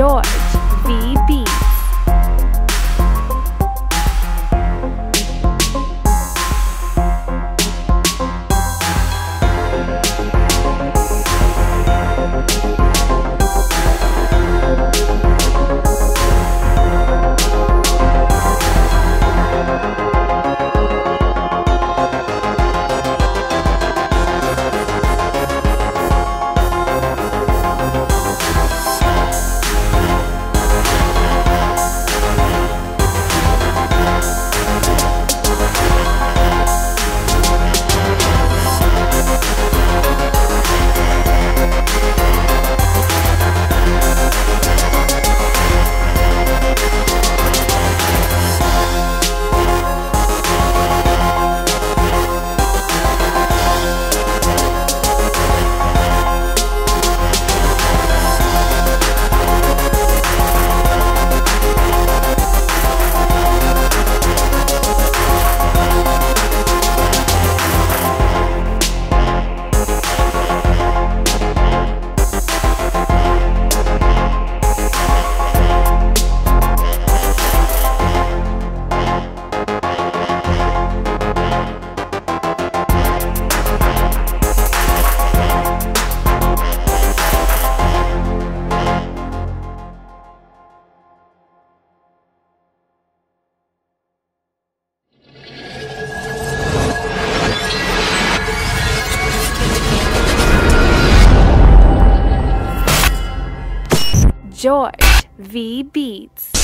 George V. George V. Beats.